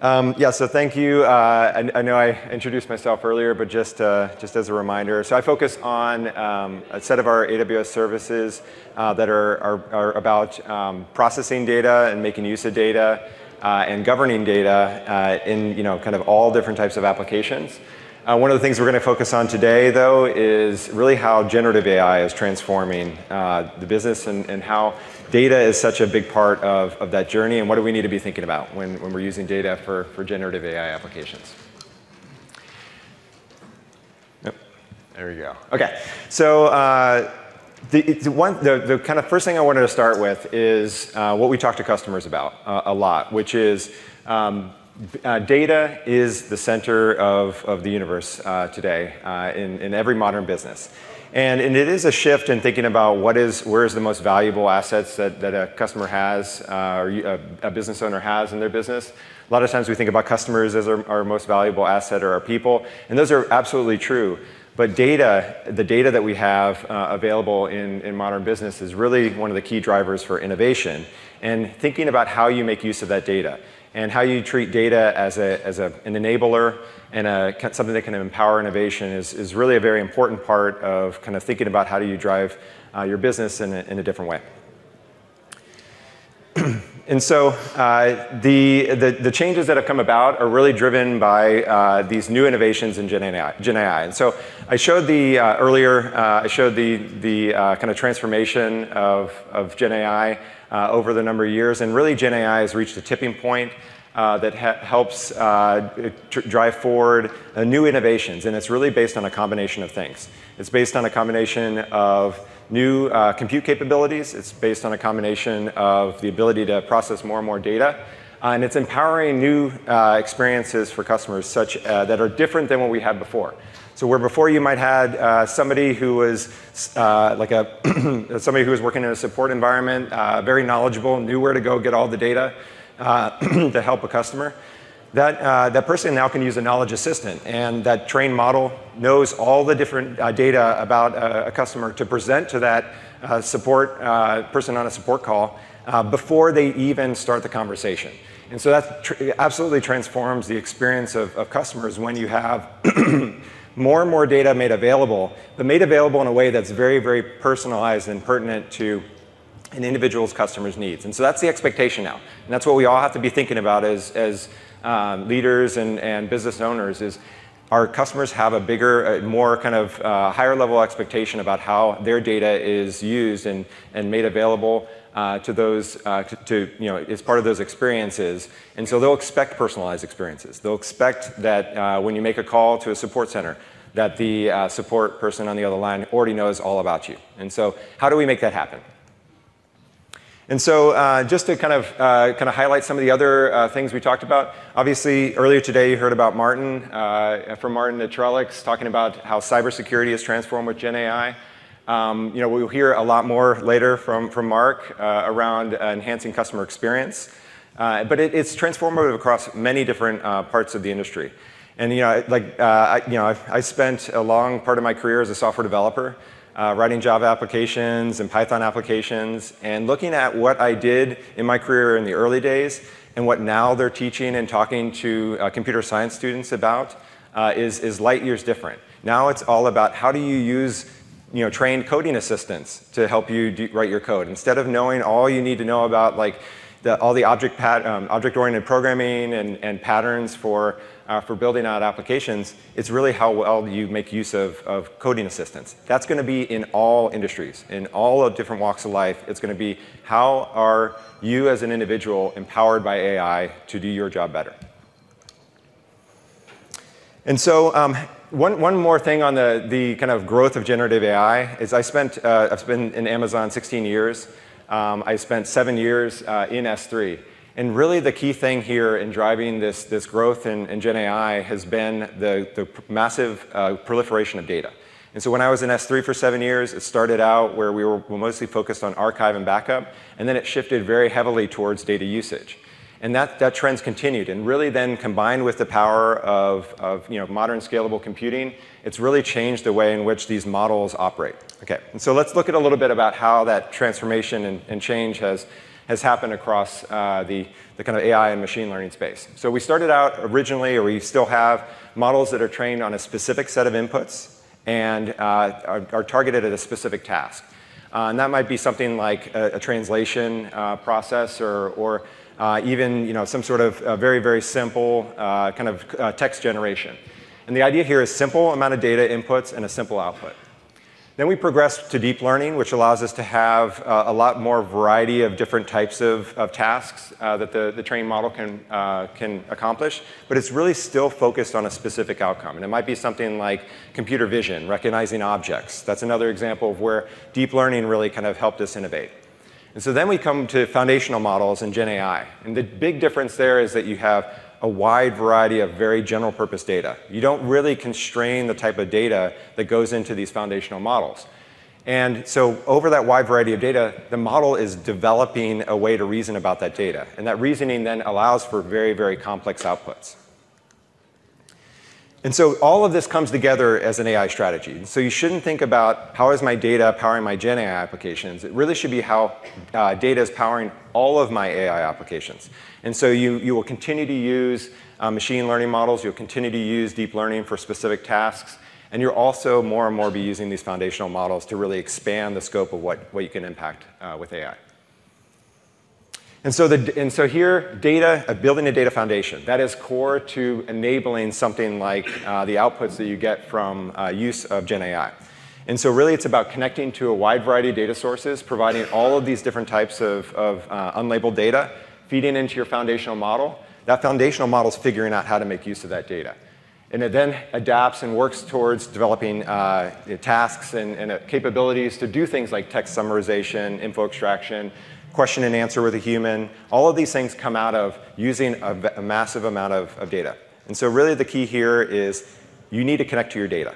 Um, yeah, so thank you. Uh, I, I, know I introduced myself earlier, but just, uh, just as a reminder, so I focus on um, a set of our AWS services uh, that are, are, are about um, processing data and making use of data uh, and governing data uh, in you know, kind of all different types of applications. Uh, one of the things we're going to focus on today, though, is really how generative AI is transforming the business and, and, how data is such a big part of, of that journey and what do we need to be thinking about when, when we're using data for, for generative AI applications. Yep. There we go. Okay. So uh, the, the, one, the, the, kind of first thing I wanted to start with is uh, what we talk to customers about uh, a lot, which is um, uh, data is the center of, of the universe uh, today uh, in, in every modern business. And, and, it is a shift in thinking about what is, where is the most valuable assets that, that a customer has uh, or a, a, business owner has in their business. A lot of times we think about customers as our, our most valuable asset or our people, and those are absolutely true. But data, the data that we have uh, available in, in modern business is really one of the key drivers for innovation and thinking about how you make use of that data and how you treat data as, a, as a, an enabler and a, something that can empower innovation is, is really a very important part of kind of thinking about how do you drive uh, your business in a, in a different way. and so uh, the, the, the, changes that have come about are really driven by uh, these new innovations in Gen AI. Gen AI. And so I showed the uh, earlier, uh, I showed the, the uh, kind of transformation of, of Gen AI uh, over the number of years. And really, Gen AI has reached a tipping point uh, that helps uh, drive forward uh, new innovations. And it's really based on a combination of things. It's based on a combination of new uh, compute capabilities. It's based on a combination of the ability to process more and more data. Uh, and it's empowering new experiences for customers such that are different than what we had before. So where before you might had uh, somebody who was uh, like a somebody who was working in a support environment, uh, very knowledgeable, knew where to go get all the data uh, to help a customer. That, uh, that person now can use a knowledge assistant, and that trained model knows all the different uh, data about a, a, customer to present to that support person on a support call before they even start the conversation. And so that tr- absolutely transforms the experience of, of customers when you have more and more data made available, but made available in a way that's very, very personalized and pertinent to an individual's customer's needs. And so that's the expectation now. And that's what we all have to be thinking about as, as um, leaders and, and business owners is our customers have a bigger, more kind of uh, higher level expectation about how their data is used and, and made available uh, to those, uh, to, you know, as part of those experiences. And so they'll expect personalized experiences. They'll expect that uh, when you make a call to a support center, that the uh, support person on the other line already knows all about you. And so how do we make that happen? And so, uh, just to kind of uh, kind of highlight some of the other uh, things we talked about. Obviously, earlier today you heard about Martin uh, from Martin at Trellix talking about how cybersecurity is transformed with Gen AI. Um, you know, we'll hear a lot more later from, from Mark uh, around uh, enhancing customer experience. Uh, but it, it's transformative across many different uh, parts of the industry. And you know, like uh, I, you know, I, I, spent a long part of my career as a software developer, uh, writing Java applications and Python applications, and looking at what I did in my career in the early days and what now they're teaching and talking to computer science students about is, is light years different. Now it's all about how do you use you know, trained coding assistants to help you do, write your code. Instead of knowing all you need to know about like the, all the object um, object-oriented programming and, and patterns for, uh, for building out applications, it's really how well you make use of, of coding assistants. That's going to be in all industries, in all of different walks of life. It's going to be how are you as an individual empowered by AI to do your job better. And so um, one, one more thing on the, the kind of growth of generative AI is I spent, uh, I've been in Amazon 16 years. Um, I spent seven years uh, in S3. And really the key thing here in driving this, this growth in, in Gen AI has been the, the massive uh, proliferation of data. And so when I was in S3 for seven years, it started out where we were mostly focused on archive and backup, and then it shifted very heavily towards data usage. And that, that trend's continued. And really then combined with the power of, of you know, modern scalable computing, it's really changed the way in which these models operate. Okay, and so let's look at a little bit about how that transformation and, and change has, has happened across uh, the, the kind of AI and machine learning space. So we started out originally, or we still have, models that are trained on a specific set of inputs and uh, are, are, targeted at a specific task. Uh, and that might be something like a, a translation uh, process or, or uh, even you know, some sort of very, very simple uh, kind of text generation. And the idea here is simple amount of data inputs and a simple output. Then we progress to deep learning, which allows us to have uh, a lot more variety of different types of, of tasks uh, that the, the trained model can, uh, can accomplish, but it's really still focused on a specific outcome. And it might be something like computer vision, recognizing objects. That's another example of where deep learning really kind of helped us innovate. And so then we come to foundational models and Gen AI. And the big difference there is that you have a wide variety of very general purpose data. You don't really constrain the type of data that goes into these foundational models. And so over that wide variety of data, the model is developing a way to reason about that data. And that reasoning then allows for very, very complex outputs. And so all of this comes together as an AI strategy. So you shouldn't think about how is my data powering my Gen AI applications. It really should be how uh, data is powering all of my AI applications. And so you, you will continue to use uh, machine learning models. You'll continue to use deep learning for specific tasks. And you'll also more and more be using these foundational models to really expand the scope of what, what you can impact uh, with AI. And so, the, and so here, data, uh, building a data foundation, that is core to enabling something like uh, the outputs that you get from uh, use of GenAI. And so really it's about connecting to a wide variety of data sources, providing all of these different types of, of uh, unlabeled data, feeding into your foundational model. That foundational model is figuring out how to make use of that data. And it then adapts and works towards developing uh, tasks and, and uh, capabilities to do things like text summarization, info extraction, question and answer with a human. All of these things come out of using a, a massive amount of, of, data. And so really the key here is you need to connect to your data.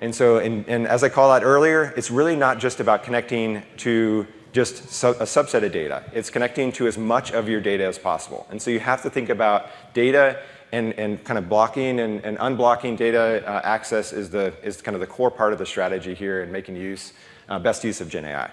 And so, and, and as I called out earlier, it's really not just about connecting to just a subset of data. It's connecting to as much of your data as possible. And so you have to think about data and, and kind of blocking and, and unblocking data uh, access is, the, is kind of the core part of the strategy here in making use, uh, best use of Gen AI.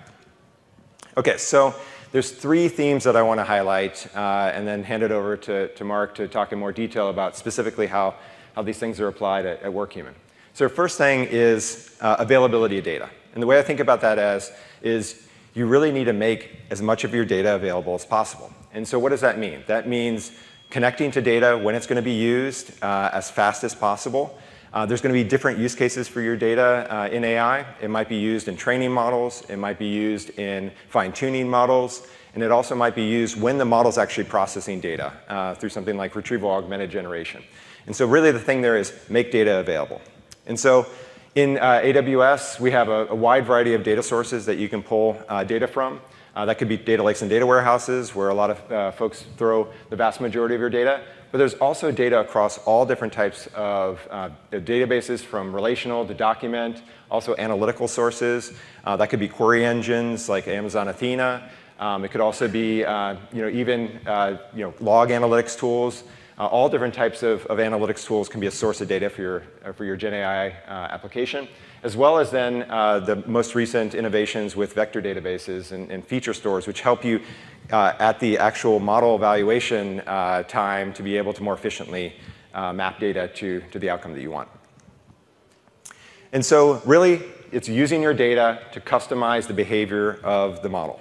Okay, so there's three themes that I want to highlight uh, and then hand it over to, to Mark to talk in more detail about specifically how, how these things are applied at, at WorkHuman. So first thing is uh, availability of data. And the way I think about that as is you really need to make as much of your data available as possible. And so what does that mean? That means connecting to data when it's going to be used uh, as fast as possible. Uh, there's going to be different use cases for your data uh, in AI. It might be used in training models. It might be used in fine-tuning models. And it also might be used when the model is actually processing data uh, through something like retrieval augmented generation. And so really the thing there is make data available. And so in uh, AWS, we have a, a, wide variety of data sources that you can pull uh, data from. Uh, that could be data lakes and data warehouses, where a lot of uh, folks throw the vast majority of your data. But there's also data across all different types of uh, databases, from relational to document, also analytical sources. Uh, that could be query engines like Amazon Athena. Um, it could also be, uh, you know, even uh, you know, log analytics tools. All different types of, of, analytics tools can be a source of data for your, for your Gen AI application as well as then uh, the most recent innovations with vector databases and, and feature stores, which help you uh, at the actual model evaluation uh, time to be able to more efficiently uh, map data to, to the outcome that you want. And so really, it's using your data to customize the behavior of the model.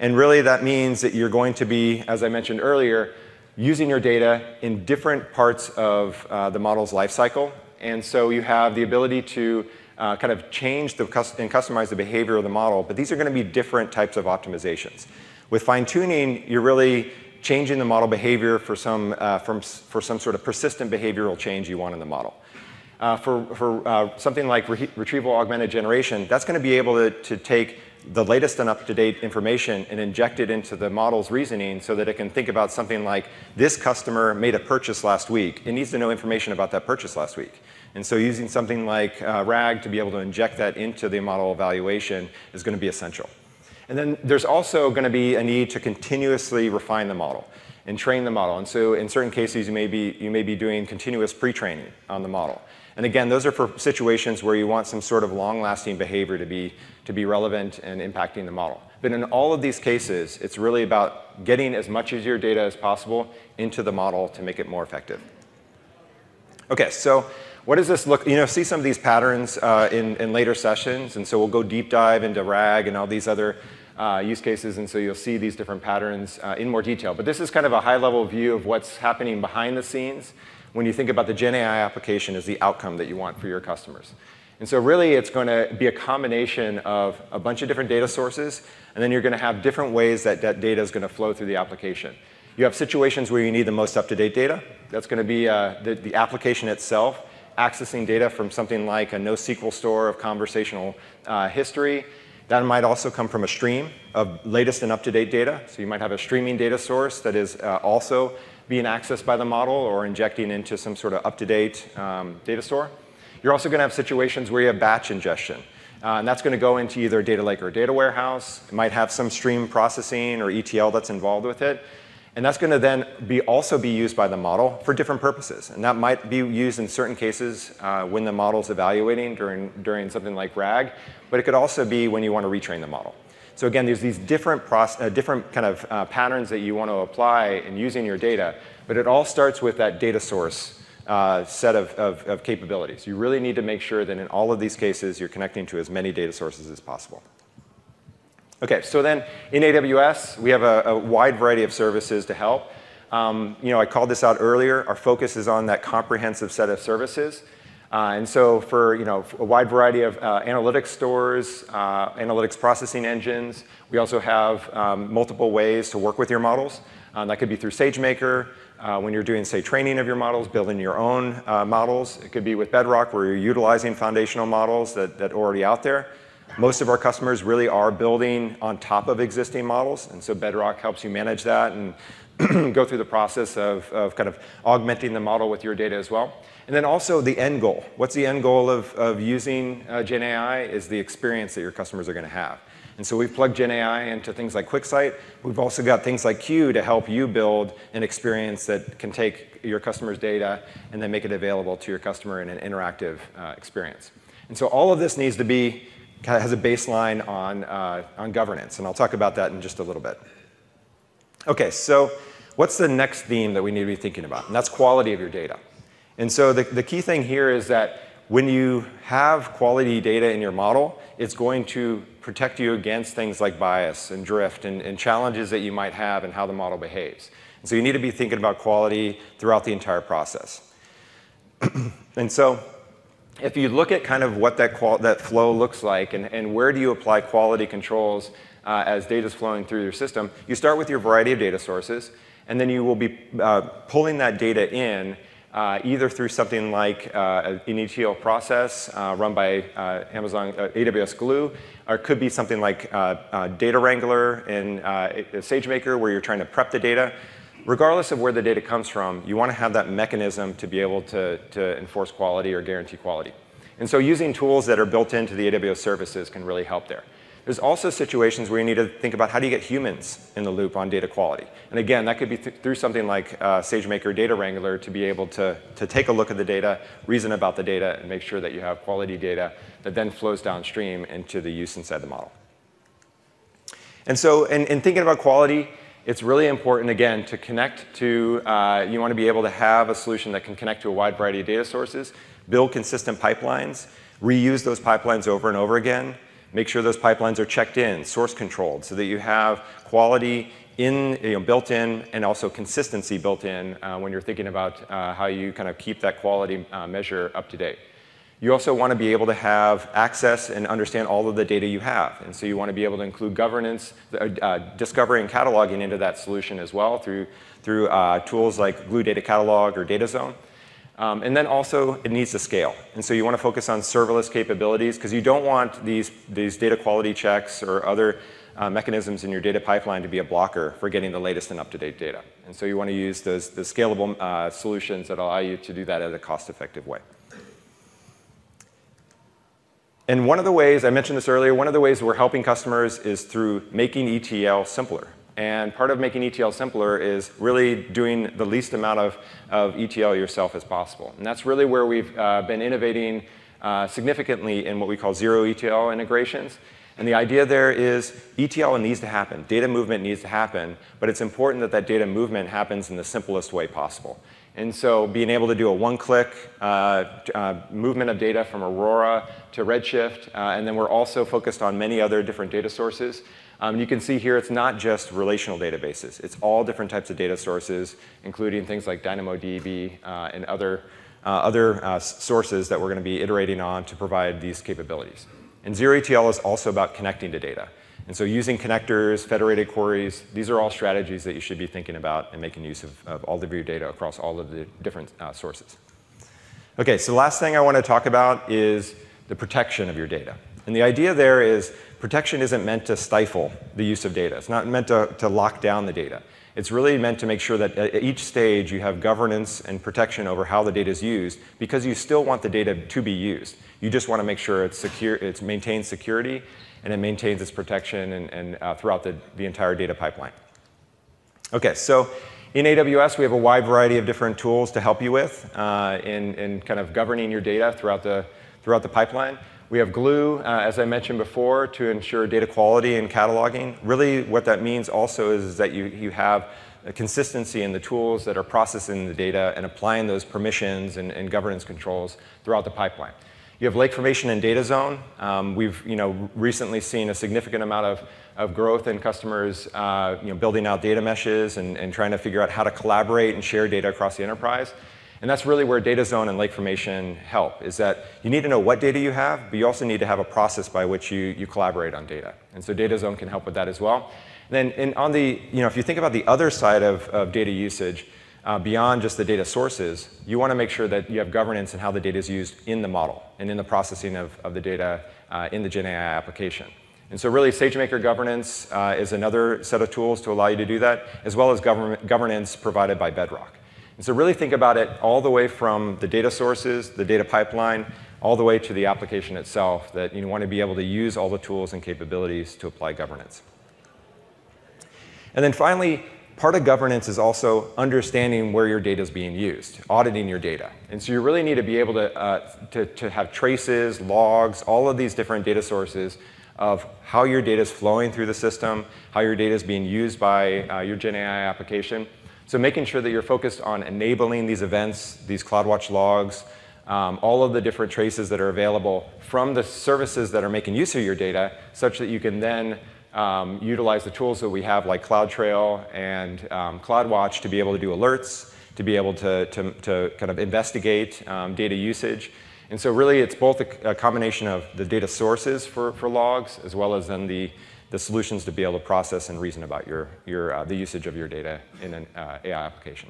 And really, that means that you're going to be, as I mentioned earlier, using your data in different parts of uh, the model's lifecycle. And so you have the ability to uh, kind of change the, and customize the behavior of the model, but these are going to be different types of optimizations. With fine tuning, you're really changing the model behavior for some, uh, from, for some sort of persistent behavioral change you want in the model. Uh, for for uh, something like re retrieval augmented generation, that's going to be able to, to take the latest and up-to-date information and inject it into the model's reasoning so that it can think about something like, this customer made a purchase last week. It needs to know information about that purchase last week. And so using something like uh, RAG to be able to inject that into the model evaluation is going to be essential. And then there's also going to be a need to continuously refine the model and train the model. And so in certain cases, you may be, you may be doing continuous pre-training on the model. And again, those are for situations where you want some sort of long-lasting behavior to be, to be relevant and impacting the model. But in all of these cases, it's really about getting as much of your data as possible into the model to make it more effective. OK, so what does this look? You know, see some of these patterns uh, in, in later sessions, and so we'll go deep dive into RAG and all these other uh, use cases, and so you'll see these different patterns uh, in more detail. But this is kind of a high-level view of what's happening behind the scenes when you think about the Gen AI application as the outcome that you want for your customers. And so really, it's going to be a combination of a bunch of different data sources, and then you're going to have different ways that that data is going to flow through the application. You have situations where you need the most up-to-date data. That's going to be uh, the, the application itself accessing data from something like a NoSQL store of conversational uh, history that might also come from a stream of latest and up-to-date data. So you might have a streaming data source that is uh, also being accessed by the model or injecting into some sort of up-to-date um, data store. You're also going to have situations where you have batch ingestion. Uh, and that's going to go into either a data lake or a data warehouse. It might have some stream processing or ETL that's involved with it. And that's going to then be also be used by the model for different purposes. And that might be used in certain cases uh, when the model's evaluating during, during something like RAG, but it could also be when you want to retrain the model. So again, there's these different, uh, different kind of uh, patterns that you want to apply in using your data, but it all starts with that data source uh, set of, of, of capabilities. You really need to make sure that in all of these cases, you're connecting to as many data sources as possible. Okay, so then in AWS, we have a, a wide variety of services to help. Um, you know, I called this out earlier. Our focus is on that comprehensive set of services. Uh, and so for you know, a wide variety of uh, analytics stores, uh, analytics processing engines, we also have um, multiple ways to work with your models. That could be through SageMaker, uh, when you're doing, say, training of your models, building your own uh, models. It could be with Bedrock, where you're utilizing foundational models that, that are already out there. Most of our customers really are building on top of existing models, and so Bedrock helps you manage that and go through the process of, of kind of augmenting the model with your data as well. And then also the end goal. What's the end goal of, of using uh, Gen AI is the experience that your customers are going to have. And so we've plugged Gen AI into things like QuickSight. We've also got things like Q to help you build an experience that can take your customer's data and then make it available to your customer in an interactive uh, experience. And so all of this needs to be kind of has a baseline on, uh, on governance, and I'll talk about that in just a little bit. Okay, so what's the next theme that we need to be thinking about? And that's quality of your data. And so the, the key thing here is that when you have quality data in your model, it's going to protect you against things like bias and drift and, and challenges that you might have and how the model behaves. And so you need to be thinking about quality throughout the entire process. and so if you look at kind of what that, that flow looks like and, and where do you apply quality controls uh, as data is flowing through your system, you start with your variety of data sources, and then you will be uh, pulling that data in uh, either through something like uh, an ETL process uh, run by uh, Amazon AWS Glue, or it could be something like Data Wrangler in SageMaker where you're trying to prep the data regardless of where the data comes from, you want to have that mechanism to be able to, to enforce quality or guarantee quality. And so using tools that are built into the AWS services can really help there. There's also situations where you need to think about how do you get humans in the loop on data quality. And again, that could be th through something like uh, SageMaker Data Wrangler to be able to, to take a look at the data, reason about the data, and make sure that you have quality data that then flows downstream into the use inside the model. And so in, in thinking about quality, it's really important, again, to connect to, uh, you want to be able to have a solution that can connect to a wide variety of data sources, build consistent pipelines, reuse those pipelines over and over again, make sure those pipelines are checked in, source controlled, so that you have quality in, you know, built in and also consistency built in uh, when you're thinking about uh, how you kind of keep that quality uh, measure up to date. You also want to be able to have access and understand all of the data you have. And so you want to be able to include governance, uh, uh, discovery and cataloging into that solution as well through, through uh, tools like Glue Data Catalog or Data Zone. Um, and then also, it needs to scale. And so you want to focus on serverless capabilities because you don't want these, these data quality checks or other uh, mechanisms in your data pipeline to be a blocker for getting the latest and up-to-date data. And so you want to use those, the scalable uh, solutions that allow you to do that in a cost-effective way. And one of the ways, I mentioned this earlier, one of the ways we're helping customers is through making ETL simpler. And part of making ETL simpler is really doing the least amount of, of ETL yourself as possible. And that's really where we've uh, been innovating uh, significantly in what we call zero ETL integrations. And the idea there is ETL needs to happen. Data movement needs to happen. But it's important that that data movement happens in the simplest way possible. And so being able to do a one-click uh, uh, movement of data from Aurora to Redshift, uh, and then we're also focused on many other different data sources. Um, you can see here it's not just relational databases. It's all different types of data sources, including things like DynamoDB uh, and other, uh, other uh, sources that we're going to be iterating on to provide these capabilities. And Zero ETL is also about connecting to data. And so using connectors, federated queries, these are all strategies that you should be thinking about and making use of, of all of your data across all of the different uh, sources. Okay, so the last thing I want to talk about is the protection of your data. And the idea there is protection isn't meant to stifle the use of data. It's not meant to, to lock down the data. It's really meant to make sure that at each stage you have governance and protection over how the data is used because you still want the data to be used. You just want to make sure it's secure, it's maintains security and it maintains its protection and, and uh, throughout the, the entire data pipeline. Okay, so in AWS, we have a wide variety of different tools to help you with uh, in, in kind of governing your data throughout the, throughout the pipeline. We have Glue, uh, as I mentioned before, to ensure data quality and cataloging. Really, what that means also is that you, you have consistency in the tools that are processing the data and applying those permissions and, and governance controls throughout the pipeline. You have Lake Formation and Data Zone. Um, we've you know, recently seen a significant amount of, of growth in customers uh, you know, building out data meshes and, and trying to figure out how to collaborate and share data across the enterprise. And that's really where Data Zone and Lake Formation help, is that you need to know what data you have, but you also need to have a process by which you, you collaborate on data. And so Data Zone can help with that as well. And then on the, you know, if you think about the other side of, of data usage, uh, beyond just the data sources, you want to make sure that you have governance in how the data is used in the model and in the processing of, of the data uh, in the GenAI application. And so really, SageMaker governance uh, is another set of tools to allow you to do that, as well as governance provided by Bedrock. And so really think about it all the way from the data sources, the data pipeline, all the way to the application itself, that you want to be able to use all the tools and capabilities to apply governance. And then finally, part of governance is also understanding where your data is being used, auditing your data. And so you really need to be able to, uh, to, to, have traces, logs, all of these different data sources of how your data is flowing through the system, how your data is being used by uh, your GenAI application. So making sure that you're focused on enabling these events, these CloudWatch logs, um, all of the different traces that are available from the services that are making use of your data, such that you can then um, utilize the tools that we have like CloudTrail and um, CloudWatch to be able to do alerts, to be able to, to, to kind of investigate um, data usage. And so really it's both a, a, combination of the data sources for, for logs as well as then the, the solutions to be able to process and reason about your, your, uh, the usage of your data in an uh, AI application.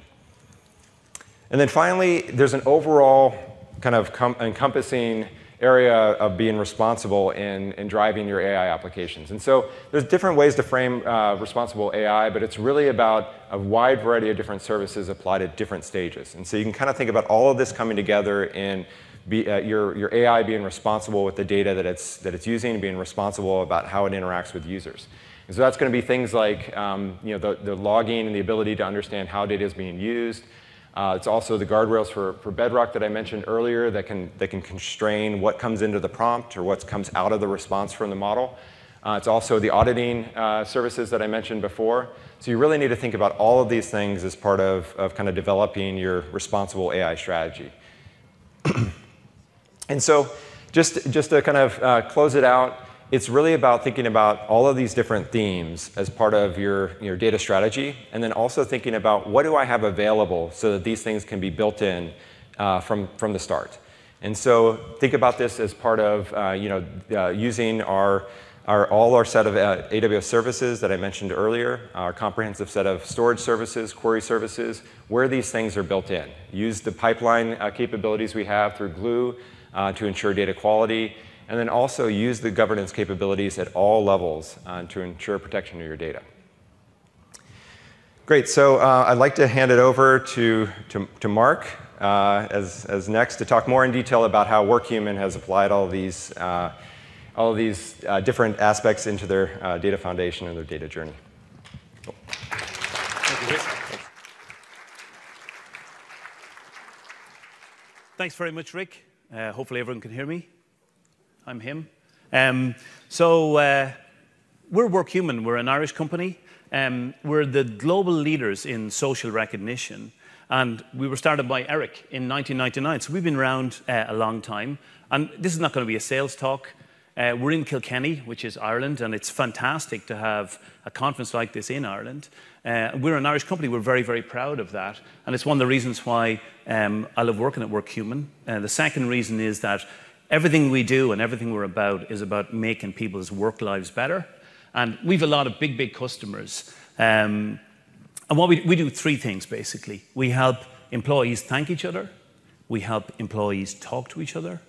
And then finally, there's an overall kind of encompassing area of being responsible in, in driving your AI applications. And so there's different ways to frame uh, responsible AI, but it's really about a wide variety of different services applied at different stages. And so you can kind of think about all of this coming together in be, uh, your, your AI being responsible with the data that it's, that it's using, being responsible about how it interacts with users. And so that's going to be things like um, you know, the, the logging and the ability to understand how data is being used, uh, it's also the guardrails for, for Bedrock that I mentioned earlier that can, that can constrain what comes into the prompt or what comes out of the response from the model. Uh, it's also the auditing uh, services that I mentioned before. So you really need to think about all of these things as part of, of kind of developing your responsible AI strategy. and so just, just to kind of uh, close it out, it's really about thinking about all of these different themes as part of your, your data strategy, and then also thinking about what do I have available so that these things can be built in uh, from, from the start. And so think about this as part of uh, you know, uh, using our, our, all our set of uh, AWS services that I mentioned earlier, our comprehensive set of storage services, query services, where these things are built in. Use the pipeline uh, capabilities we have through Glue uh, to ensure data quality, and then also use the governance capabilities at all levels uh, to ensure protection of your data. Great, so uh, I'd like to hand it over to, to, to Mark uh, as, as next to talk more in detail about how WorkHuman has applied all these, uh, all these uh, different aspects into their data foundation and their data journey. Cool. Thanks very much, Rick. Hopefully everyone can hear me. I'm him. Um, so uh, we're WorkHuman. We're an Irish company. Um, we're the global leaders in social recognition. And we were started by Eric in 1999. So we've been around uh, a long time. And this is not going to be a sales talk. Uh, we're in Kilkenny, which is Ireland, and it's fantastic to have a conference like this in Ireland. Uh, we're an Irish company. We're very, very proud of that. And it's one of the reasons why um, I love working at WorkHuman. Uh, the second reason is that everything we do and everything we're about is about making people's work lives better. And we've a lot of big, big customers. Um, and what we, we do three things basically. We help employees thank each other, we help employees talk to each other,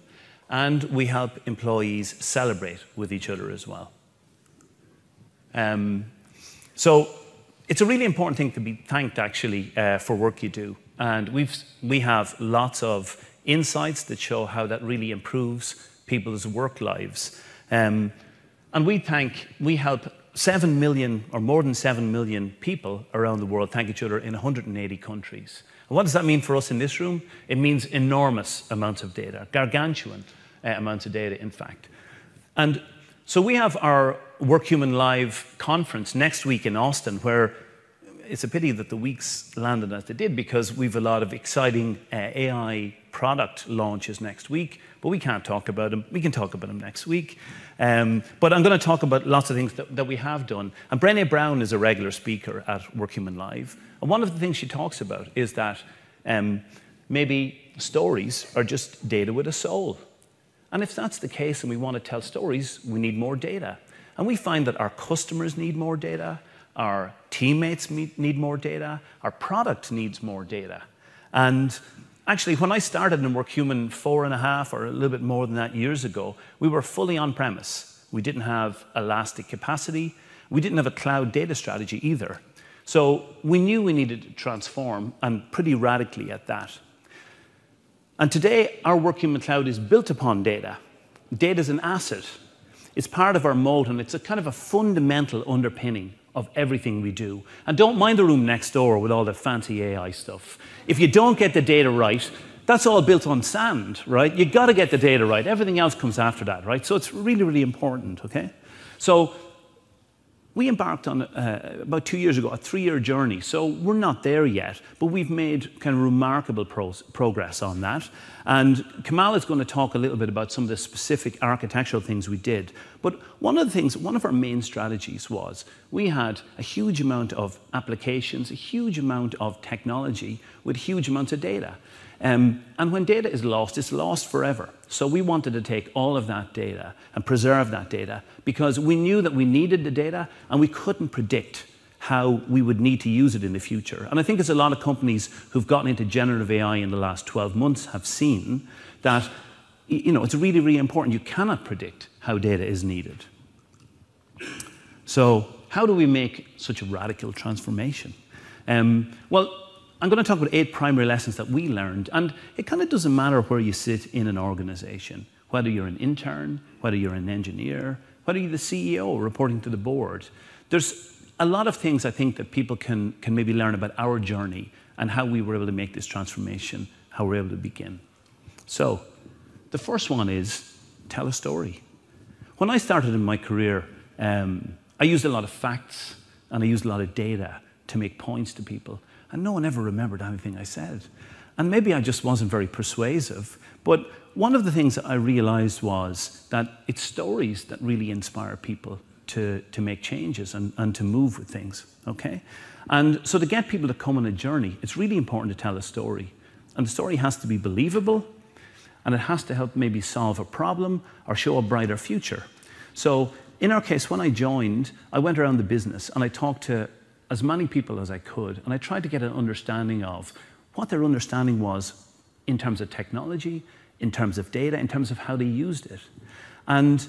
and we help employees celebrate with each other as well. Um, so it's a really important thing to be thanked actually uh, for work you do. And we've, we have lots of insights that show how that really improves people's work lives. Um, and we thank, we help 7 million or more than 7 million people around the world thank each other in 180 countries. And what does that mean for us in this room? It means enormous amounts of data, gargantuan uh, amounts of data, in fact. And so we have our WorkHuman Live conference next week in Austin, where it's a pity that the weeks landed as they did because we've a lot of exciting uh, AI product launches next week, but we can't talk about them. We can talk about them next week. Um, but I'm going to talk about lots of things that, that we have done. And Brené Brown is a regular speaker at WorkHuman Live. And one of the things she talks about is that um, maybe stories are just data with a soul. And if that's the case and we want to tell stories, we need more data. And we find that our customers need more data, our teammates need more data, our product needs more data. And actually, when I started in WorkHuman four and a half or a little bit more than that years ago, we were fully on premise. We didn't have elastic capacity. We didn't have a cloud data strategy either. So we knew we needed to transform, and pretty radically at that. And today, our WorkHuman Cloud is built upon data. Data is an asset. It's part of our moat, and it's a kind of a fundamental underpinning of everything we do. And don't mind the room next door with all the fancy AI stuff. If you don't get the data right, that's all built on sand, right? You've got to get the data right. Everything else comes after that, right? So it's really, really important, okay? So we embarked on, uh, about two years ago, a three-year journey. So we're not there yet, but we've made kind of remarkable progress on that. And Kamal is going to talk a little bit about some of the specific architectural things we did. But one of the things, one of our main strategies was we had a huge amount of applications, a huge amount of technology with huge amounts of data. Um, and when data is lost, it's lost forever. So we wanted to take all of that data and preserve that data because we knew that we needed the data and we couldn't predict how we would need to use it in the future. And I think as a lot of companies who've gotten into generative AI in the last 12 months have seen that you know, it's really, really important. You cannot predict how data is needed. So how do we make such a radical transformation? Um, well, I'm going to talk about eight primary lessons that we learned. And it kind of doesn't matter where you sit in an organization, whether you're an intern, whether you're an engineer, whether you're the CEO reporting to the board. There's a lot of things I think that people can, can maybe learn about our journey and how we were able to make this transformation, how we we're able to begin. So, the first one is tell a story. When I started in my career, um, I used a lot of facts and I used a lot of data to make points to people. And no one ever remembered anything I said. And maybe I just wasn't very persuasive. But one of the things that I realized was that it's stories that really inspire people to, to make changes and, and to move with things, okay? And so to get people to come on a journey, it's really important to tell a story. And the story has to be believable, and it has to help maybe solve a problem or show a brighter future. So in our case, when I joined, I went around the business and I talked to as many people as I could, and I tried to get an understanding of what their understanding was in terms of technology, in terms of data, in terms of how they used it. And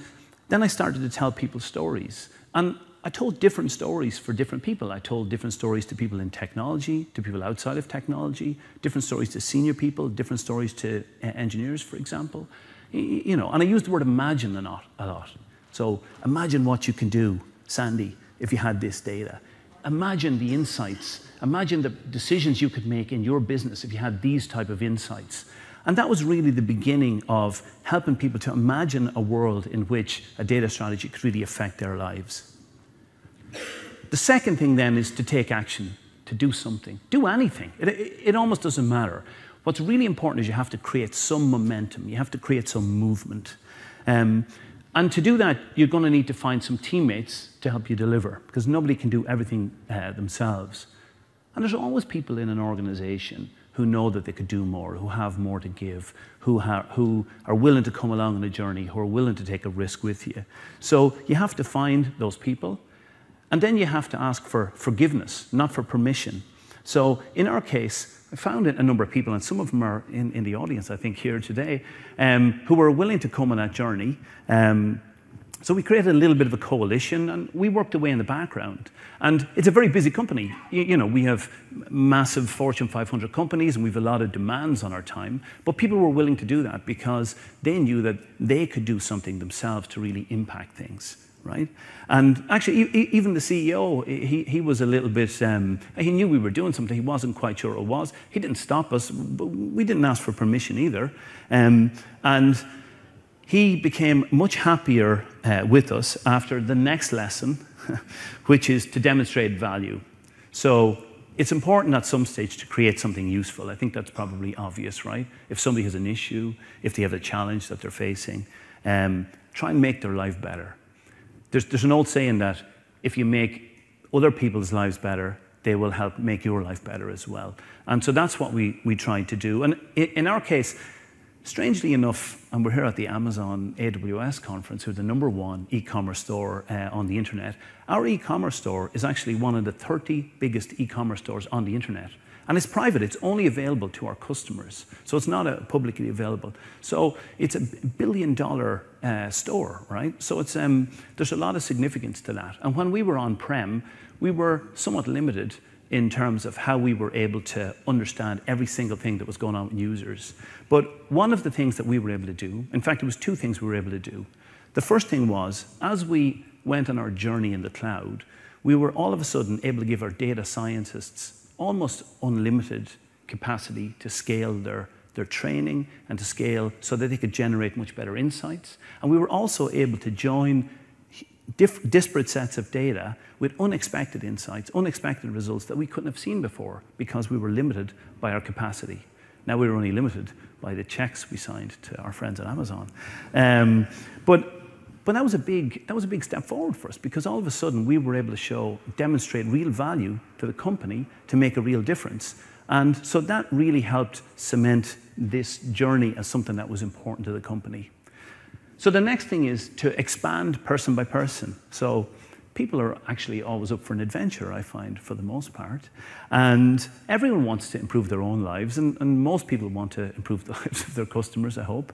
then I started to tell people stories. And I told different stories for different people. I told different stories to people in technology, to people outside of technology, different stories to senior people, different stories to engineers, for example. You know, and I used the word imagine a lot. So imagine what you can do, Sandy, if you had this data. Imagine the insights. Imagine the decisions you could make in your business if you had these type of insights. And that was really the beginning of helping people to imagine a world in which a data strategy could really affect their lives. The second thing then is to take action, to do something, do anything. It, it, it, almost doesn't matter. What's really important is you have to create some momentum, you have to create some movement. Um, and to do that, you're going to need to find some teammates to help you deliver because nobody can do everything uh, themselves. And there's always people in an organization who know that they could do more, who have more to give, who, who are willing to come along on a journey, who are willing to take a risk with you. So you have to find those people, and then you have to ask for forgiveness, not for permission. So in our case, I found a number of people, and some of them are in, in the audience, I think, here today, um, who were willing to come on that journey. Um, so we created a little bit of a coalition and we worked away in the background. And it's a very busy company. You, you, know, we have massive Fortune 500 companies and we have a lot of demands on our time. But people were willing to do that because they knew that they could do something themselves to really impact things. Right? And actually, even the CEO, he, he was a little bit, um, he knew we were doing something. He wasn't quite sure it was. He didn't stop us, but we didn't ask for permission either. Um, and he became much happier uh, with us after the next lesson, which is to demonstrate value. So it's important at some stage to create something useful. I think that's probably obvious, right? If somebody has an issue, if they have a challenge that they're facing, um, try and make their life better. There's, there's an old saying that if you make other people's lives better, they will help make your life better as well. And so that's what we, we tried to do. And in our case, Strangely enough, and we're here at the Amazon AWS conference, who's the number one e commerce store uh, on the internet. Our e commerce store is actually one of the 30 biggest e commerce stores on the internet. And it's private, it's only available to our customers. So it's not publicly available. So it's a billion dollar uh, store, right? So it's, um, there's a lot of significance to that. And when we were on prem, we were somewhat limited in terms of how we were able to understand every single thing that was going on with users. But one of the things that we were able to do, in fact, it was two things we were able to do. The first thing was, as we went on our journey in the cloud, we were all of a sudden able to give our data scientists almost unlimited capacity to scale their, their training and to scale so that they could generate much better insights. And we were also able to join disparate sets of data with unexpected insights, unexpected results that we couldn't have seen before because we were limited by our capacity. Now we were only limited by the checks we signed to our friends at Amazon. Um, but but that was a big that was a big step forward for us because all of a sudden we were able to show demonstrate real value to the company to make a real difference. And so that really helped cement this journey as something that was important to the company. So the next thing is to expand person by person. So people are actually always up for an adventure, I find, for the most part. And everyone wants to improve their own lives, and, and most people want to improve the lives of their customers, I hope.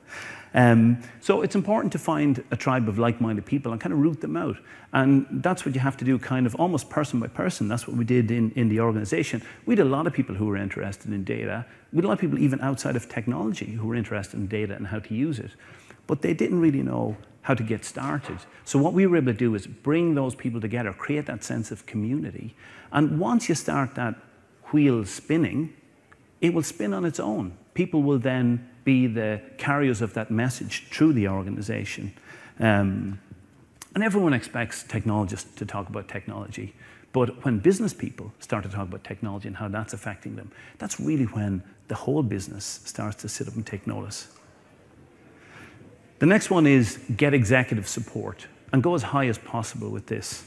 Um, so it's important to find a tribe of like minded people and kind of root them out. And that's what you have to do, kind of almost person by person. That's what we did in, in the organization. We had a lot of people who were interested in data. We had a lot of people, even outside of technology, who were interested in data and how to use it but they didn't really know how to get started. So what we were able to do is bring those people together, create that sense of community. And once you start that wheel spinning, it will spin on its own. People will then be the carriers of that message through the organization. Um, and everyone expects technologists to talk about technology. But when business people start to talk about technology and how that's affecting them, that's really when the whole business starts to sit up and take notice. The next one is get executive support and go as high as possible with this.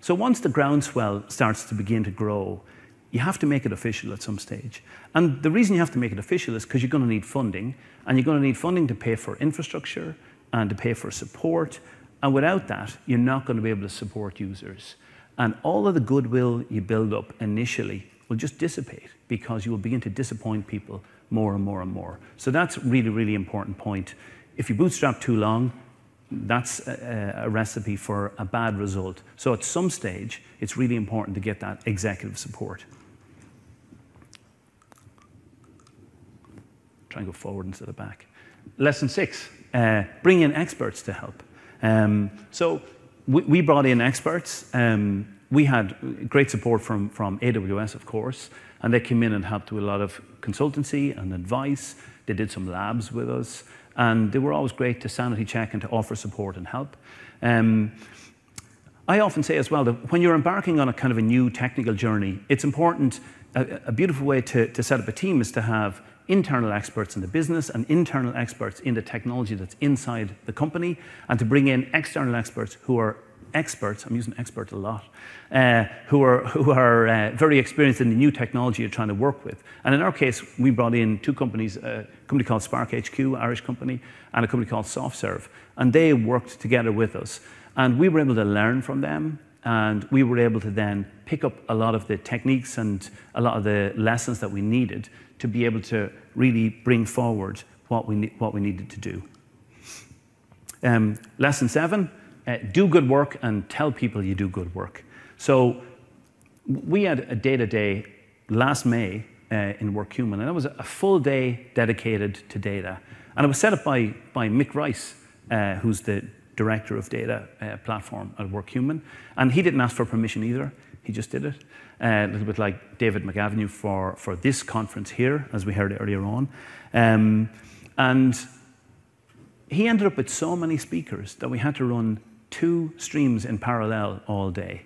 So once the groundswell starts to begin to grow, you have to make it official at some stage. And the reason you have to make it official is because you're going to need funding, and you're going to need funding to pay for infrastructure and to pay for support. And without that, you're not going to be able to support users. And all of the goodwill you build up initially will just dissipate because you will begin to disappoint people more and more and more. So that's really, really important point if you bootstrap too long, that's a, a, recipe for a bad result. So at some stage, it's really important to get that executive support. Try and go forward instead of back. Lesson six, uh, bring in experts to help. Um, so we, we, brought in experts. Um, we had great support from, from AWS, of course, and they came in and helped with a lot of consultancy and advice They did some labs with us, and they were always great to sanity check and to offer support and help. Um, I often say as well that when you're embarking on a kind of a new technical journey, it's important. A, a beautiful way to, to set up a team is to have internal experts in the business and internal experts in the technology that's inside the company, and to bring in external experts who are experts, I'm using expert a lot, uh, who are, who are uh, very experienced in the new technology you're trying to work with. And in our case, we brought in two companies, a company called Spark HQ, Irish company, and a company called SoftServe. And they worked together with us. And we were able to learn from them, and we were able to then pick up a lot of the techniques and a lot of the lessons that we needed to be able to really bring forward what we, what we needed to do. Um, lesson seven uh, do good work and tell people you do good work. So we had a day to day last May uh, in WorkHuman, and it was a full day dedicated to data. And it was set up by, by Mick Rice, uh, who's the director of data uh, platform at WorkHuman. And he didn't ask for permission either, he just did it. Uh, a little bit like David McAvenue for, for this conference here, as we heard earlier on. Um, and he ended up with so many speakers that we had to run two streams in parallel all day.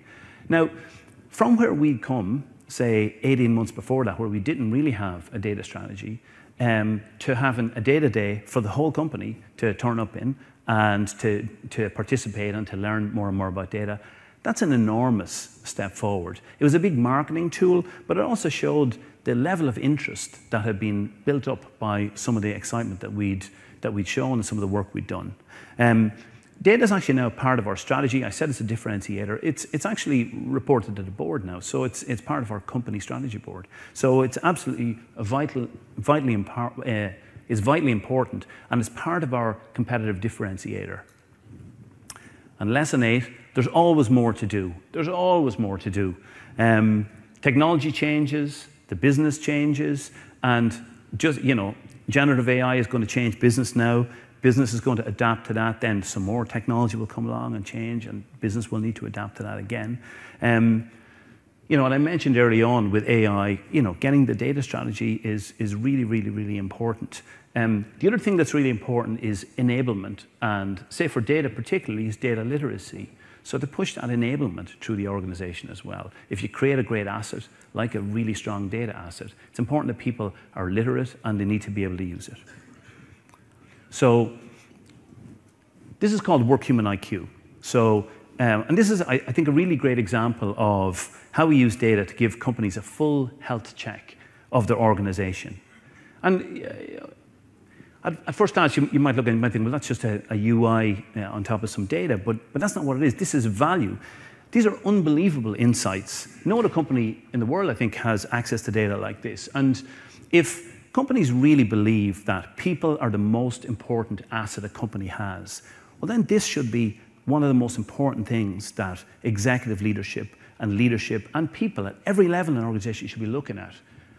Now, from where we'd come, say 18 months before that, where we didn't really have a data strategy, um, to having a data day for the whole company to turn up in and to, to participate and to learn more and more about data, that's an enormous step forward. It was a big marketing tool, but it also showed the level of interest that had been built up by some of the excitement that we'd, that we'd shown and some of the work we'd done. Um, Data is actually now part of our strategy. I said it's a differentiator. It's, it's actually reported to the board now, so it's, it's part of our company strategy board. So it's absolutely vital, vitally, uh, is vitally important and it's part of our competitive differentiator. And lesson eight, there's always more to do. There's always more to do. Um, technology changes, the business changes, and just, you know, generative AI is going to change business now business is going to adapt to that, then some more technology will come along and change, and business will need to adapt to that again. Um, you know, and I mentioned early on with AI, you know, getting the data strategy is, is really, really, really important. Um, the other thing that's really important is enablement, and say for data particularly, is data literacy. So to push that enablement through the organization as well. If you create a great asset, like a really strong data asset, it's important that people are literate and they need to be able to use it. So this is called WorkHuman IQ. So, um, and this is, I, I, think, a really great example of how we use data to give companies a full health check of their organization. And uh, at, at, first glance, you, you, might look and might think, well, that's just a, a UI uh, on top of some data, but, but that's not what it is. This is value. These are unbelievable insights. No other company in the world, I think, has access to data like this. And if companies really believe that people are the most important asset a company has, well, then this should be one of the most important things that executive leadership and leadership and people at every level in an organization should be looking at.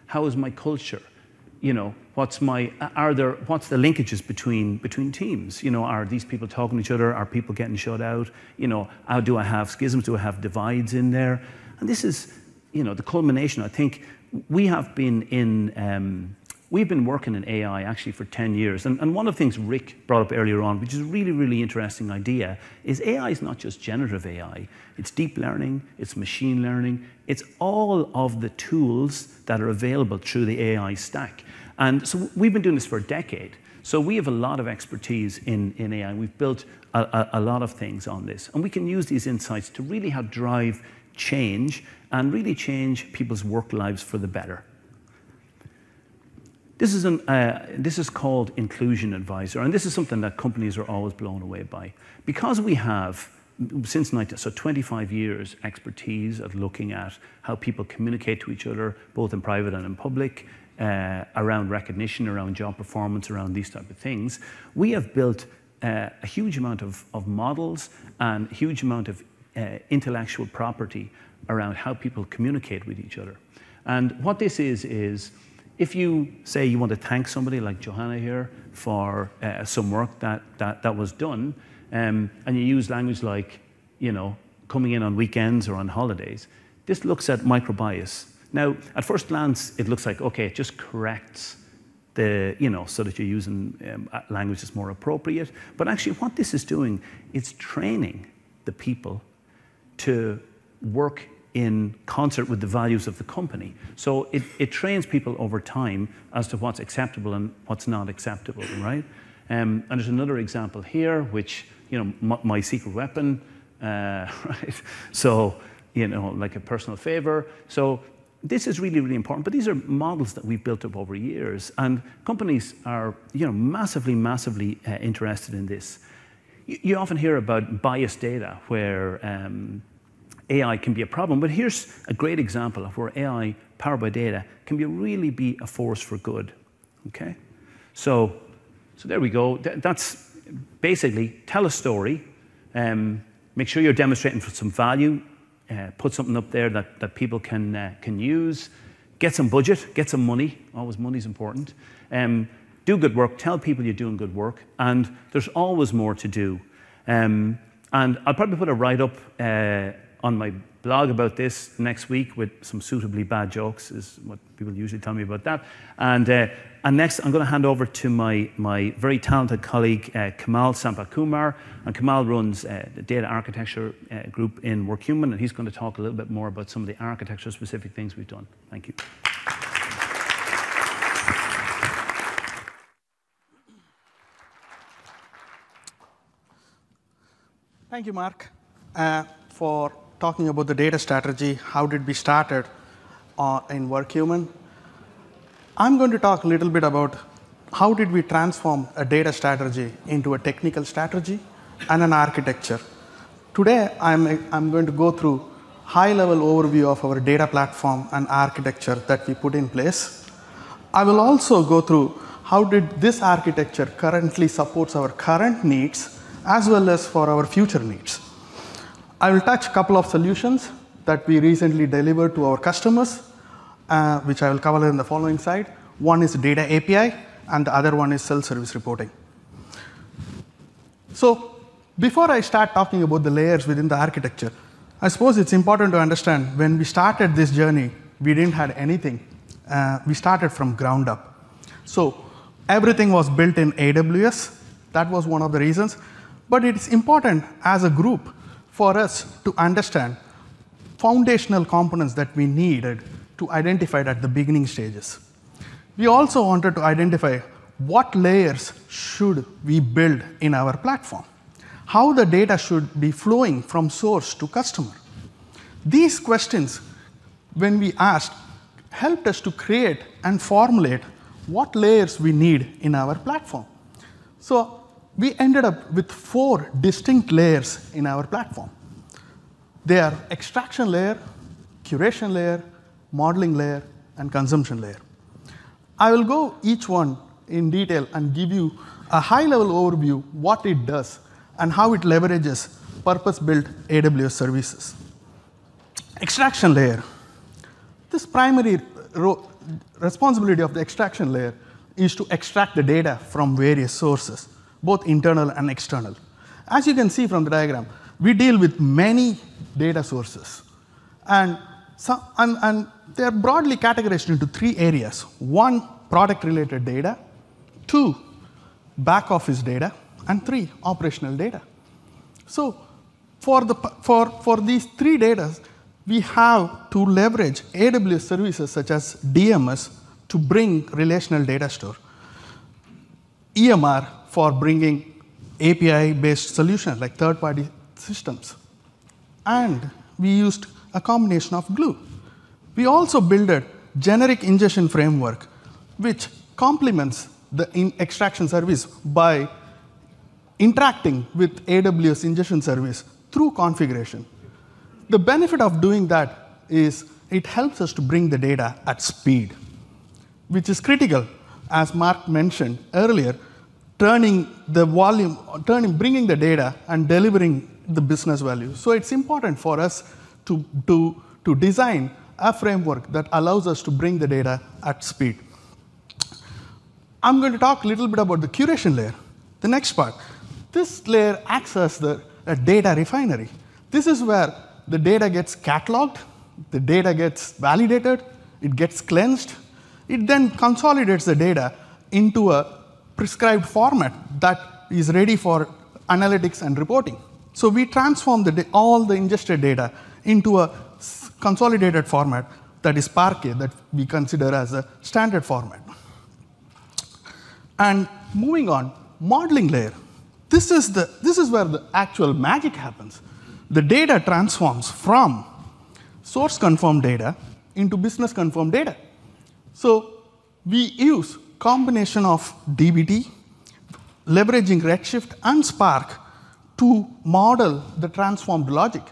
How is my culture? You know, what's my are there what's the linkages between between teams? You know, are these people talking to each other? Are people getting shut out? You know, how do I have schisms? Do I have divides in there? And this is, you know, the culmination. I think we have been in um, We've been working in AI actually for 10 years. And, and, one of the things Rick brought up earlier on, which is a really, really interesting idea, is AI is not just generative AI. It's deep learning, it's machine learning, it's all of the tools that are available through the AI stack. And so we've been doing this for a decade. So we have a lot of expertise in, in AI. We've built a, a, a lot of things on this. And we can use these insights to really help drive change and really change people's work lives for the better. This is, an, uh, this is called Inclusion Advisor, and this is something that companies are always blown away by. Because we have, since 19, so 25 years expertise at looking at how people communicate to each other, both in private and in public, uh, around recognition, around job performance, around these type of things, we have built uh, a huge amount of, of models and a huge amount of uh, intellectual property around how people communicate with each other. And what this is, is if you say you want to thank somebody like Johanna here for uh, some work that, that, that was done, um, and you use language like, you know, coming in on weekends or on holidays, this looks at microbias. Now, at first glance, it looks like, okay, it just corrects the, you know, so that you're using um, language that's more appropriate. But actually, what this is doing, it's training the people to work in concert with the values of the company. So it, it trains people over time as to what's acceptable and what's not acceptable, right? Um, and there's another example here, which, you know, my, my secret weapon, uh, right? So, you know, like a personal favor. So this is really, really important. But these are models that we've built up over years, and companies are, you know, massively, massively uh, interested in this. You, you, often hear about biased data where um, AI can be a problem, but here's a great example of where AI powered by data can be really be a force for good. Okay, so so there we go. Th that's basically tell a story. Um, make sure you're demonstrating for some value uh, put something up there that, that people can, uh, can use, get some budget, get some money. Always money's important. Um, do good work, tell people you're doing good work, and there's always more to do. Um, and I'll probably put a write up uh, on my blog about this next week with some suitably bad jokes, is what people usually tell me about that. And, uh, and next, I'm going to hand over to my, my very talented colleague, uh, Kamal Sampathkumar. And Kamal runs uh, the data architecture uh, group in WorkHuman, and he's going to talk a little bit more about some of the architecture specific things we've done. Thank you. Thank you, Mark, uh, for talking about the data strategy, how did we started uh, in WorkHuman. I'm going to talk a little bit about how did we transform a data strategy into a technical strategy and an architecture. Today, I'm, I'm going to go through high-level overview of our data platform and architecture that we put in place. I will also go through how did this architecture currently supports our current needs as well as for our future needs. I will touch a couple of solutions that we recently delivered to our customers, uh, which I will cover in the following slide. One is data API, and the other one is self-service reporting. So before I start talking about the layers within the architecture, I suppose it's important to understand when we started this journey, we didn't have anything. Uh, we started from ground up. So everything was built in AWS. That was one of the reasons. But it's important as a group for us to understand foundational components that we needed to identify at the beginning stages. We also wanted to identify what layers should we build in our platform, how the data should be flowing from source to customer. These questions, when we asked, helped us to create and formulate what layers we need in our platform. So we ended up with four distinct layers in our platform. They are extraction layer, curation layer, modeling layer, and consumption layer. I will go each one in detail and give you a high-level overview what it does and how it leverages purpose-built AWS services. Extraction layer. This primary responsibility of the extraction layer is to extract the data from various sources both internal and external. As you can see from the diagram, we deal with many data sources. And, and, and they are broadly categorized into three areas. One, product-related data. Two, back office data. And three, operational data. So for, the, for, for these three data, we have to leverage AWS services such as DMS to bring relational data store. EMR for bringing API-based solutions like third-party systems. And we used a combination of glue. We also built a generic ingestion framework, which complements the extraction service by interacting with AWS ingestion service through configuration. The benefit of doing that is it helps us to bring the data at speed, which is critical, as Mark mentioned earlier, turning the volume, turning, bringing the data and delivering the business value. So it's important for us to, to, to design a framework that allows us to bring the data at speed. I'm going to talk a little bit about the curation layer, the next part. This layer acts as the data refinery. This is where the data gets cataloged, the data gets validated, it gets cleansed, it then consolidates the data into a prescribed format that is ready for analytics and reporting. So we transform the all the ingested data into a consolidated format that is Parquet that we consider as a standard format. And moving on, modeling layer. This is, the, this is where the actual magic happens. The data transforms from source confirmed data into business confirmed data. So we use combination of DBT, leveraging Redshift and Spark to model the transformed logic.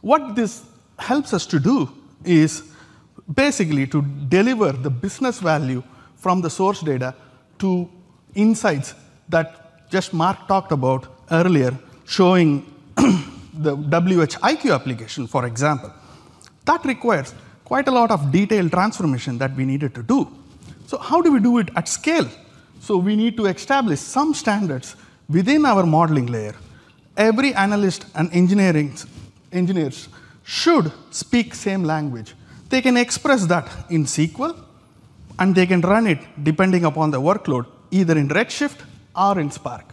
What this helps us to do is basically to deliver the business value from the source data to insights that just Mark talked about earlier, showing the WHIQ application, for example. That requires quite a lot of detailed transformation that we needed to do. So how do we do it at scale? So we need to establish some standards within our modeling layer. Every analyst and engineering engineers should speak same language. They can express that in SQL, and they can run it depending upon the workload, either in Redshift or in Spark.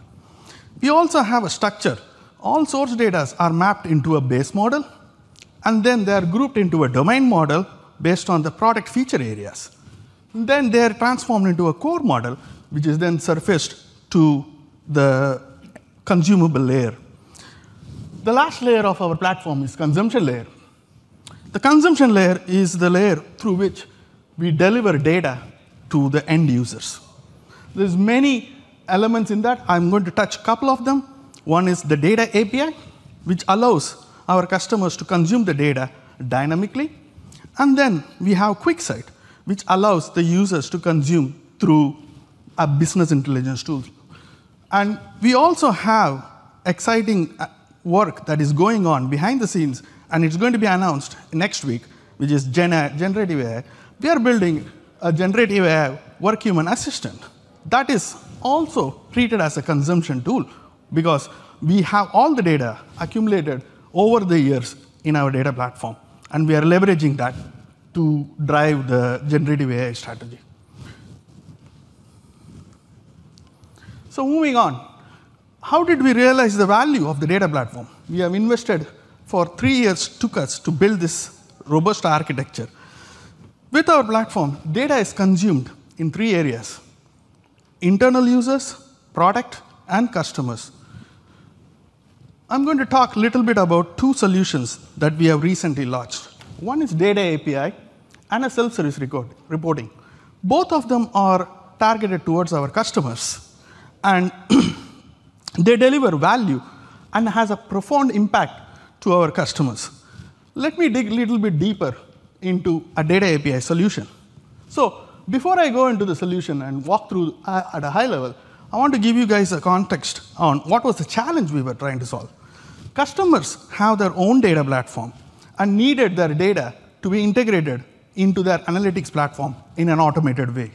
We also have a structure. All source data are mapped into a base model, and then they are grouped into a domain model based on the product feature areas. Then they are transformed into a core model, which is then surfaced to the consumable layer. The last layer of our platform is consumption layer. The consumption layer is the layer through which we deliver data to the end users. There's many elements in that. I'm going to touch a couple of them. One is the data API, which allows our customers to consume the data dynamically. And then we have QuickSight, which allows the users to consume through a business intelligence tool. And we also have exciting uh, work that is going on behind the scenes, and it's going to be announced next week, which is Gen generative AI. We are building a generative AI WorkHuman assistant that is also treated as a consumption tool because we have all the data accumulated over the years in our data platform, and we are leveraging that to drive the generative AI strategy. So moving on, how did we realize the value of the data platform? We have invested for three years took us to build this robust architecture. With our platform, data is consumed in three areas. Internal users, product, and customers. I'm going to talk a little bit about two solutions that we have recently launched. One is Data API and a self-service reporting. Both of them are targeted towards our customers, and they deliver value and has a profound impact to our customers. Let me dig a little bit deeper into a Data API solution. So before I go into the solution and walk through uh, at a high level, I want to give you guys a context on what was the challenge we were trying to solve. Customers have their own data platform and needed their data to be integrated into their analytics platform in an automated way.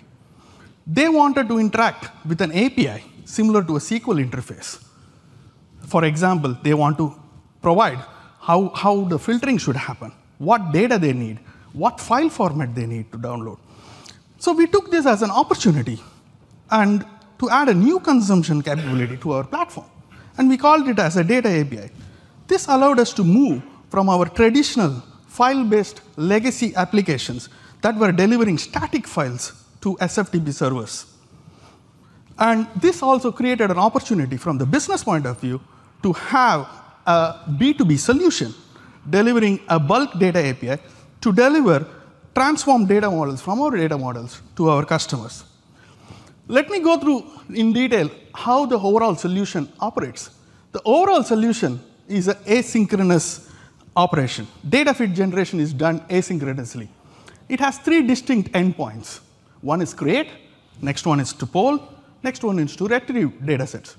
They wanted to interact with an API similar to a SQL interface. For example, they want to provide how, how the filtering should happen, what data they need, what file format they need to download. So we took this as an opportunity and to add a new consumption capability to our platform. And we called it as a data API. This allowed us to move from our traditional file-based legacy applications that were delivering static files to SFTP servers. And this also created an opportunity from the business point of view to have a B2B solution delivering a bulk data API to deliver transform data models from our data models to our customers. Let me go through in detail how the overall solution operates. The overall solution is an asynchronous operation. Data feed generation is done asynchronously. It has three distinct endpoints. One is create, next one is to poll, next one is to retrieve data sets.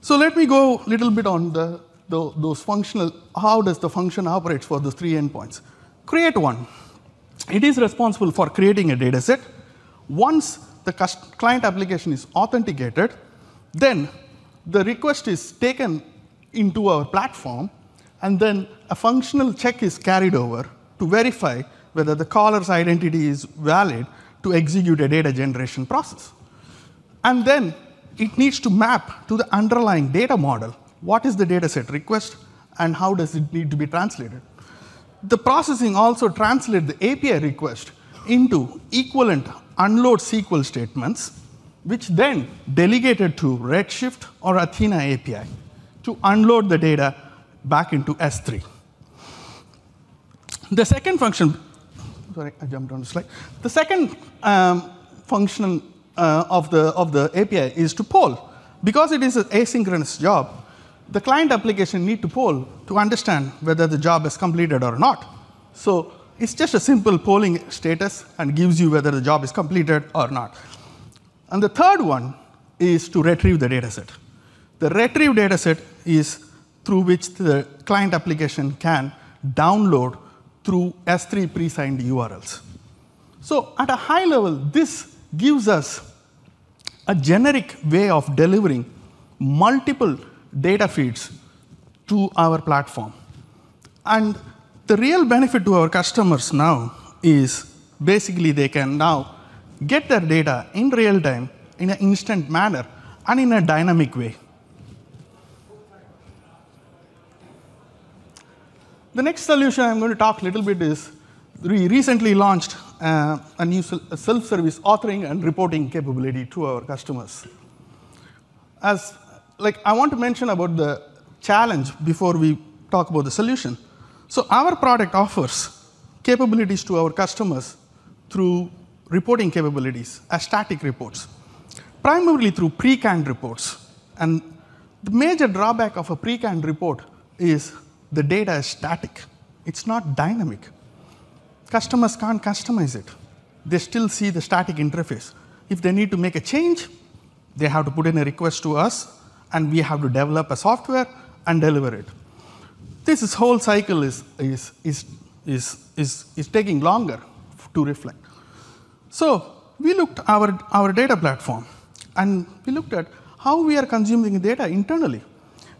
So let me go a little bit on the, the, those functional, how does the function operate for those three endpoints. Create one. It is responsible for creating a data set. Once the client application is authenticated, then the request is taken into our platform, and then a functional check is carried over to verify whether the caller's identity is valid to execute a data generation process. And then it needs to map to the underlying data model. What is the data set request and how does it need to be translated? The processing also translates the API request into equivalent unload SQL statements, which then delegated to Redshift or Athena API to unload the data back into S3. The second function, sorry, I jumped on the slide. The second um, function uh, of, the, of the API is to poll. Because it is an asynchronous job, the client application need to poll to understand whether the job is completed or not. So it's just a simple polling status and gives you whether the job is completed or not. And the third one is to retrieve the dataset. The retrieve dataset is through which the client application can download through S3 pre-signed URLs. So at a high level, this gives us a generic way of delivering multiple data feeds to our platform. And the real benefit to our customers now is basically they can now get their data in real time in an instant manner and in a dynamic way. The next solution I'm going to talk a little bit is we recently launched uh, a new self-service authoring and reporting capability to our customers. As like I want to mention about the challenge before we talk about the solution. So our product offers capabilities to our customers through reporting capabilities as static reports, primarily through pre-canned reports. And the major drawback of a pre-canned report is the data is static. It's not dynamic. Customers can't customize it. They still see the static interface. If they need to make a change, they have to put in a request to us, and we have to develop a software and deliver it. This whole cycle is, is, is, is, is, is taking longer to reflect. So we looked at our, our data platform, and we looked at how we are consuming data internally.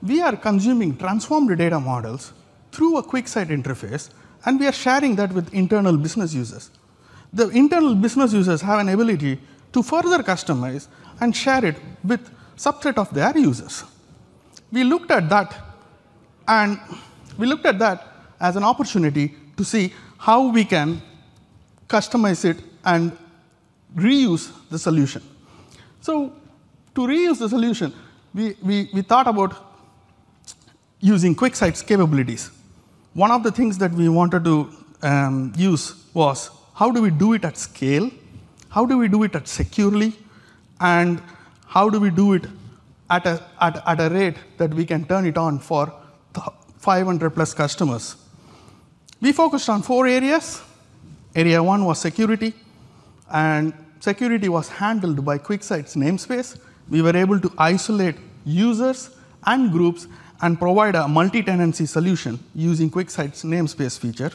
We are consuming transformed data models through a QuickSight interface and we are sharing that with internal business users. The internal business users have an ability to further customize and share it with subset of their users. We looked at that and we looked at that as an opportunity to see how we can customize it and reuse the solution. So to reuse the solution, we, we, we thought about using QuickSight's capabilities one of the things that we wanted to um, use was how do we do it at scale? How do we do it at securely? And how do we do it at a, at, at a rate that we can turn it on for 500 plus customers? We focused on four areas. Area one was security, and security was handled by QuickSight's namespace. We were able to isolate users and groups and provide a multi-tenancy solution using QuickSight's namespace feature.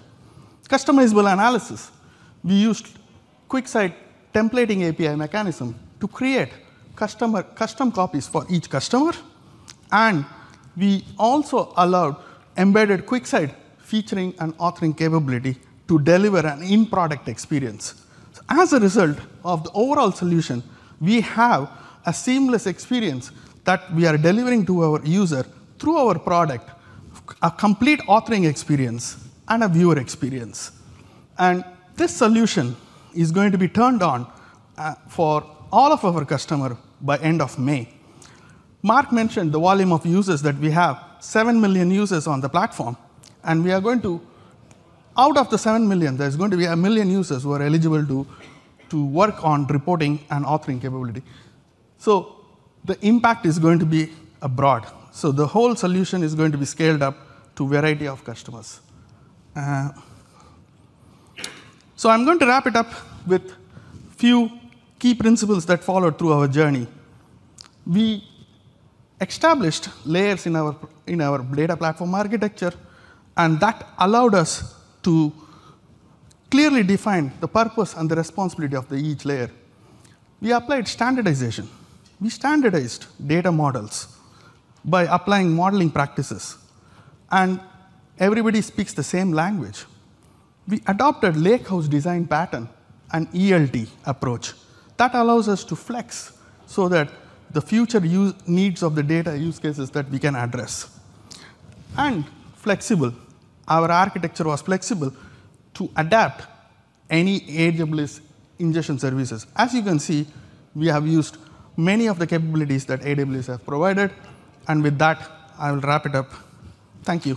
Customizable analysis. We used QuickSight templating API mechanism to create customer, custom copies for each customer. And we also allowed embedded QuickSight featuring and authoring capability to deliver an in-product experience. So as a result of the overall solution, we have a seamless experience that we are delivering to our user through our product a complete authoring experience and a viewer experience. And this solution is going to be turned on uh, for all of our customers by end of May. Mark mentioned the volume of users that we have, 7 million users on the platform. And we are going to, out of the 7 million, there's going to be a million users who are eligible to, to work on reporting and authoring capability. So the impact is going to be broad. So the whole solution is going to be scaled up to variety of customers. Uh, so I'm going to wrap it up with few key principles that followed through our journey. We established layers in our, in our data platform architecture, and that allowed us to clearly define the purpose and the responsibility of the each layer. We applied standardization. We standardized data models by applying modeling practices. And everybody speaks the same language. We adopted lakehouse design pattern and ELT approach. That allows us to flex so that the future use, needs of the data use cases that we can address. And flexible. Our architecture was flexible to adapt any AWS ingestion services. As you can see, we have used many of the capabilities that AWS have provided. And with that, I will wrap it up. Thank you.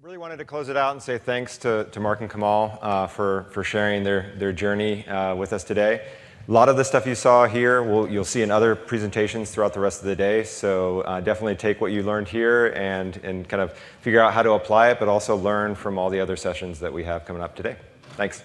Really wanted to close it out and say thanks to, to Mark and Kamal uh, for, for sharing their, their journey uh, with us today. A lot of the stuff you saw here, we'll, you'll see in other presentations throughout the rest of the day. So uh, definitely take what you learned here and, and kind of figure out how to apply it, but also learn from all the other sessions that we have coming up today. Thanks.